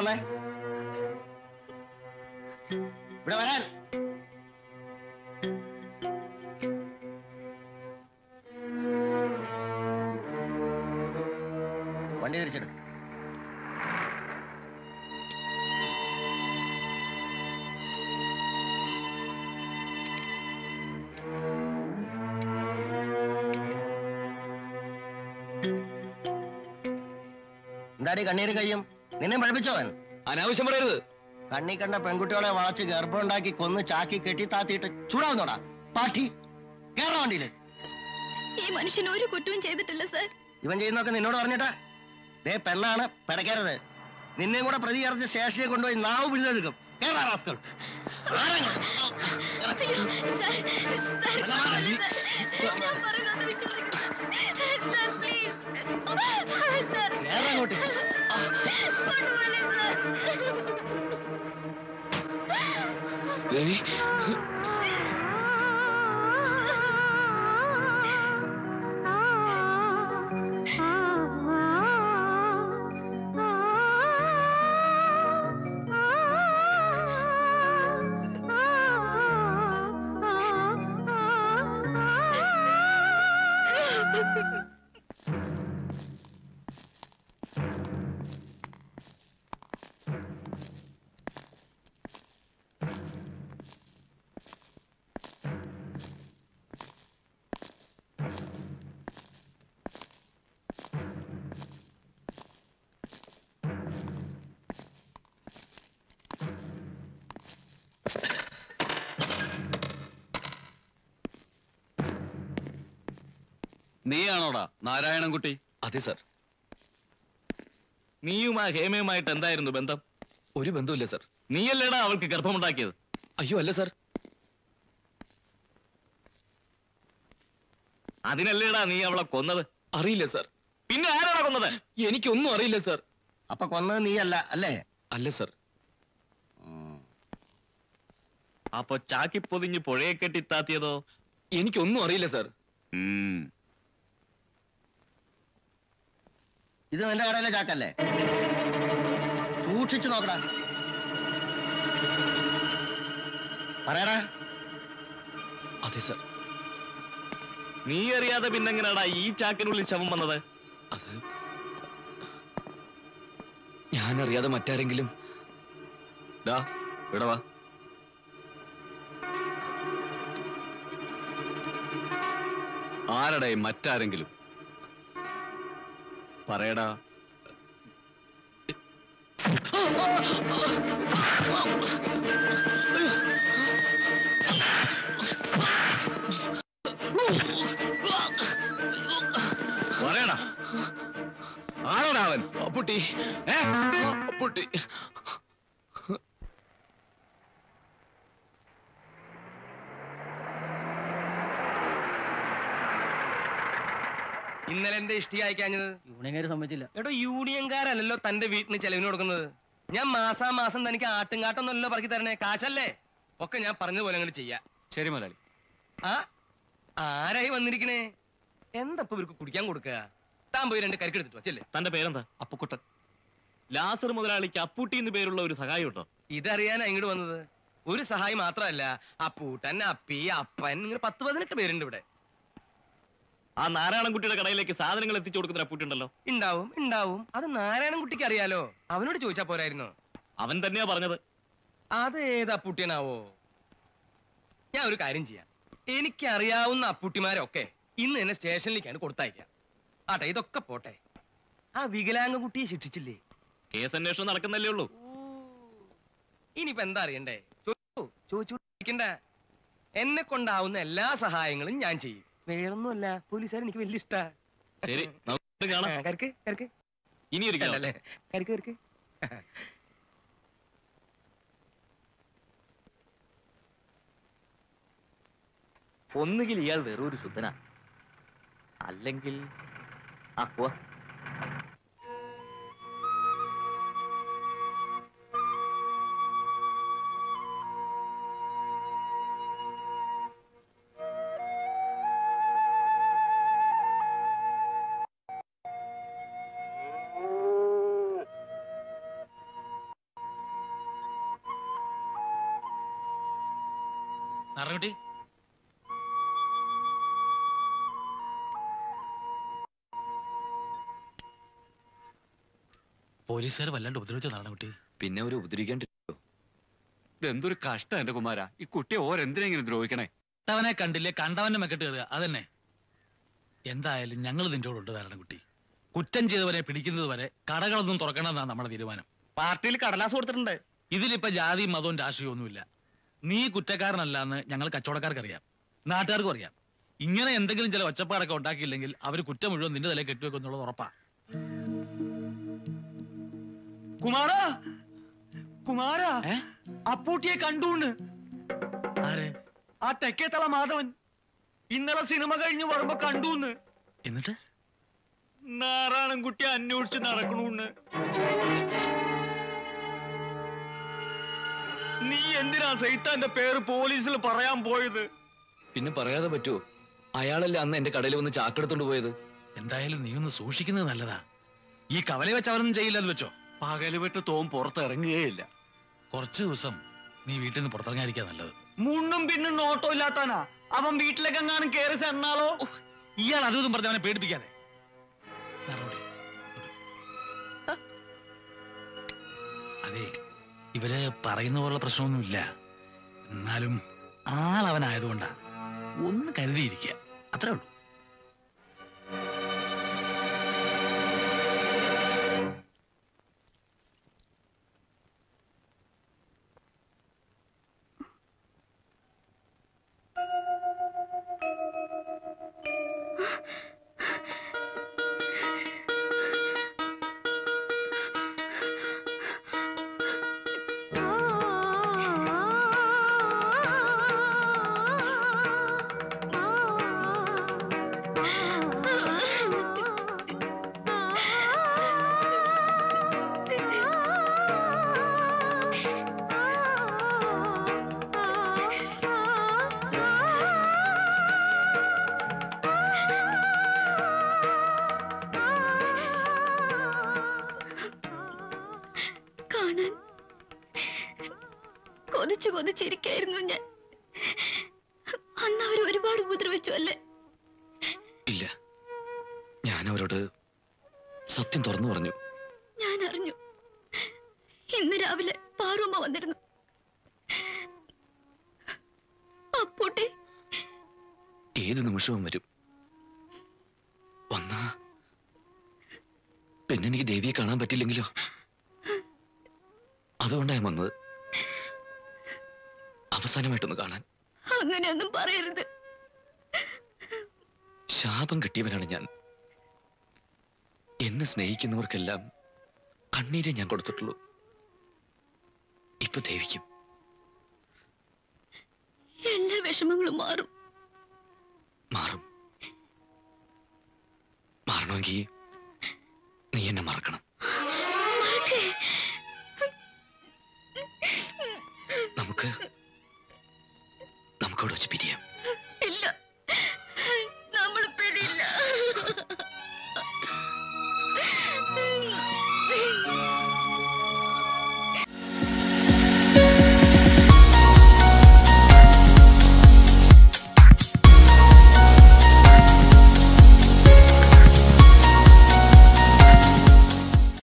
വന്നേ ഇവിടെ വരാൻ. വണ്ടി തിരിച്ചിട്. എന്താടി കണ്ണീരും കയ്യും? നിന്നെ പഠിപ്പിച്ചോവൻ അനാവശ്യം പറയരുത്. കണ്ണി കണ്ട പെൺകുട്ടികളെ വളച്ച് ഗർഭമുണ്ടാക്കി കൊന്ന് ചാക്കി കെട്ടി താത്തിയിട്ട് ചൂടാവുന്നോടാ. പാട്ടി കേരള വണ്ടിയിൽ. ഈ മനുഷ്യൻ ഒരു കുറ്റവും ചെയ്തിട്ടില്ല സർ. ഇവൻ ചെയ്യുന്നൊക്കെ നിന്നോട് പറഞ്ഞിട്ടാ. ദേ പെണ്ണാണ് പിടയ്ക്കരുത് നിന്നെയും കൂടെ പ്രതി ചേർത്ത് സ്റ്റേഷനിൽ കൊണ്ടുപോയി നാവ് പിടിച്ചെടുക്കും കേരള റാസ്കൾ ഞാൻ? പറയുന്നത് Pallavi Ha ha ha! നീയാണോടാ Narayanankutty? അതെ സർ. നീയും ആ ഹേമയുമായിട്ട് എന്തായിരുന്നു ബന്ധം? ഒരു ബന്ധമില്ല സർ. നീയല്ലേടാ അവൾക്ക് ഗർഭമുണ്ടാക്കിയത്? അയ്യോ അല്ല സർ. അതിനല്ലേടാ നീ അവളെ കൊന്നത്? അറിയില്ല സർ. പിന്നെ ആരാടാ കൊന്നത്? എനിക്കൊന്നും അറിയില്ല സർ. അപ്പൊ കൊന്നത് നീയല്ല അല്ലേ? അല്ല സർ. അപ്പൊ ചാക്കി പൊതിഞ്ഞ് പുഴയെ കെട്ടി താത്തിയതോ? എനിക്കൊന്നും അറിയില്ല സർ. ഇത് നിന്റെ കടയിലെ ചാക്കല്ലേ? സൂക്ഷിച്ചു നോക്കടാ. പറയടാ. അതെ സർ. നീ അറിയാതെ പിന്നെങ്ങനാടാ ഈ ചാക്കിനുള്ളിൽ ശവം വന്നത്? അത് ഞാനറിയാതെ മറ്റാരെങ്കിലും ഡാ ഇവിടെ വാ. ആരടെ മറ്റാരെങ്കിലും? പറയടാ. പറയടാ. ആരോടാവൻ അപ്പുട്ടി ഏ? അപ്പുട്ടി ഇന്നലെ എന്താ ഇഷ്ടിക അയക്കാഞ്ഞത് യൂണിയൻകാര് സമ്മതിച്ചില്ല. എടോ യൂണിയൻകാരല്ലല്ലോ തന്റെ വീട്ടിന് ചെലവിന് കൊടുക്കുന്നത്. ഞാൻ മാസാ മാസം തനിക്ക് ആട്ടുംകാട്ടൊന്നല്ലോ പറക്കി തരണേ. കാശല്ലേ? ഒക്കെ ഞാൻ പറഞ്ഞതുപോലെ അങ്ങോട്ട് ചെയ്യാ. ശരി മുതലാളി. ആ? ആരായി വന്നിരിക്കണേ? എന്താ ഇപ്പൊ ഇവർക്ക് കുടിക്കാൻ കൊടുക്കുക? താൻ പോയി രണ്ട് കരിക്കെടുത്തിട്ട് വച്ചല്ലേ തന്റെ പേരെന്താ? അപ്പുക്കുട്ടൻ. ലാസർ മുതലാളിക്ക് അപ്പൂട്ടി എന്ന് പേരുള്ള ഒരു സഹായം കേട്ടോ ഇതറിയാനാ ഇങ്ങോട്ട് വന്നത്. ഒരു സഹായി മാത്രമല്ല അപ്പൂട്ടൻ അപ്പി അപ്പൻ ഇങ്ങനെ പത്ത് പതിനെട്ട് പേരുണ്ട് ഇവിടെ. ആ നാരായണൻകുട്ടിയുടെ കടയിലേക്ക് സാധനങ്ങൾ എത്തിച്ചു കൊടുക്കുന്ന പൂട്ടുണ്ടല്ലോ ഉണ്ടാവും ഉണ്ടാവും. അത് നാരായണൻകുട്ടിക്ക് അറിയാലോ. അവനോട് ചോദിച്ചാ പോരായിരുന്നു. അവൻ തന്നെയാ പറഞ്ഞത്. അത് ഏത് അപ്പൂട്ടിയനാവോ? ഞാൻ ഒരു കാര്യം ചെയ്യാം. എനിക്ക് അറിയാവുന്ന അപ്പുട്ടിമാരൊക്കെ ഇന്ന് എന്നെ സ്റ്റേഷനിലേക്കാണ് കൊടുത്തയക്കാം ആട്ടെ ഇതൊക്കെ പോട്ടെ. ആ വികലാംഗ കുട്ടിയെ ശിക്ഷിച്ചില്ലേ? കേസ് അന്വേഷണം നടക്കുന്നല്ലേ ഉള്ളൂ. ഇനിയിപ്പോ എന്താ അറിയണ്ടേ? ചോദിച്ചു ചോദിച്ചു എന്നെ കൊണ്ടാവുന്ന എല്ലാ സഹായങ്ങളും ഞാൻ ചെയ്യും. വേറൊന്നുമല്ല പോലീസുകാരൻ എനിക്ക് വലിയ ഇഷ്ടാ. ശരി നമുക്ക് കാണാം. ആ, കരക്ക് കരക്ക്. ഇനി ഒരു കാണാം. കണ്ടല്ലേ കരക്ക് കരക്ക്. ഒന്നുകിൽ ഇയാൾ വെറൊരു ഒരു ശുദ്ധനാ അല്ലെങ്കിൽ ആ പോവാ നാരായണക്കുട്ടി പോലീസുകാർ വല്ലാണ്ട് ഉപദ്രവിച്ചോ നാരായണക്കുട്ടി പിന്നെ ഒരു ഉപദ്രവിക്കാണ്ടിരിക്കോ. ഇതെന്തൊരു കഷ്ടം എന്റെ കുമാര. ഈ കുട്ടിയെ ഓരെന്തിനാ ഇങ്ങനെ ദ്രോഹിക്കണേ? കണ്ടവനെ കണ്ടില്ലേ കണ്ടവന്റെ മെക്കെട്ട് കയറുക. അതന്നെ. എന്തായാലും ഞങ്ങൾ നിന്റെ കൂടെ ഉണ്ട് നാരായണക്കുട്ടി കുറ്റം ചെയ്തവരെ പിടിക്കുന്നത് വരെ കടകളൊന്നും തുറക്കണമെന്നാണ് നമ്മുടെ തീരുമാനം. പാർട്ടിയിൽ കടലാസ് കൊടുത്തിട്ടുണ്ട്. ഇതിലിപ്പോ ജാതിയും മതവും രാഷ്ട്രീയവും ഒന്നുമില്ല നീ കുറ്റക്കാരനല്ല എന്ന് ഞങ്ങൾ കച്ചവടക്കാർക്ക് അറിയാം നാട്ടുകാർക്കും അറിയാം. ഇങ്ങനെ എന്തെങ്കിലും ചില ഒച്ചപ്പാടൊക്കെ ഉണ്ടാക്കിയില്ലെങ്കിൽ അവർ കുറ്റം മുഴുവൻ നിന്റെ തലയിൽ കെട്ടിവെക്കും എന്നുള്ളത് ഉറപ്പാ. കുമാര! കുമാര! അപ്പൂട്ടിയെ കണ്ടൂന്ന്. ആരെ? ആ തെക്കേത്തള മാധവൻ ഇന്നലെ സിനിമ കഴിഞ്ഞ് വരുമ്പോ കണ്ടൂന്ന്. എന്നിട്ട്? നാരായണൻകുട്ടി അന്വേഷിച്ച് നടക്കണൂന്ന്. നീ എന്തിനാ സൈത്താന്റെ പേര് പോലീസിൽ പറയാൻ പോയത്? പിന്നെ പറയാതെ പറ്റുമോ അയാളല്ലേ അന്ന് എന്റെ കടയിൽ വന്ന് ചാക്കെടുത്തോണ്ട് പോയത്? എന്തായാലും നീ ഒന്ന് സൂക്ഷിക്കുന്നത് നല്ലതാ. ഈ കവല വെച്ച് അവരൊന്നും ചെയ്യില്ലെന്ന് വെച്ചോ? പകൽ വിട്ട് തോം പുറത്തിറങ്ങുകയില്ല കുറച്ച് ദിവസം നീ വീട്ടിൽ നിന്ന് പുറത്തിറങ്ങാതിരിക്കാ നല്ലത്. മുണ്ണും പിന്നും നോട്ടോ ഇല്ലാത്താനാ അവൻ വീട്ടിലേക്ക് എങ്ങാനും കയറി ചെന്നാലോ? ഇയാൾ അതും പറഞ്ഞ അവനെ പേടിപ്പിക്കാതെ. അതെ. ഇവർ പറയുന്ന പോലുള്ള പ്രശ്നമൊന്നുമില്ല. എന്നാലും ആളവനായതുകൊണ്ടാ. ഒന്ന് കരുതിയിരിക്കുക അത്രേ ഉള്ളൂ. കൊതിച്ചു കൊതിച്ചിരിക്കായിരുന്നു ഞാൻ. അന്ന് അവർ ഒരുപാട് ഉപദ്രവിച്ചു അല്ലേ ഇല്ല. ഞാൻ അവരോട് സത്യം തുറന്നു പറഞ്ഞു. ഞാൻ അറിഞ്ഞു ഇന്ന് രാവിലെ പാറുമ്മ വന്നിരുന്നു. അപ്പൂട്ടി. ഏത് നിമിഷവും വരും. വന്നാ പിന്നെ എനിക്ക് ദേവിയെ കാണാൻ പറ്റില്ലെങ്കിലോ? അതുകൊണ്ടാണ് വന്നത്. അവസാനമായിട്ടൊന്ന് കാണാൻ. അങ്ങനെയൊന്നും പറയരുത്. ശാപം കിട്ടിയവനാണ് ഞാൻ. എന്നെ സ്നേഹിക്കുന്നവർക്കെല്ലാം കണ്ണീരെ ഞാൻ കൊടുത്തിട്ടുള്ളൂ. ഇപ്പൊ ദേവിക്കും എല്ലാ വിഷമങ്ങളും മാറും. മാറും. മാറണമെങ്കിൽ നീ എന്നെ മറക്കണം.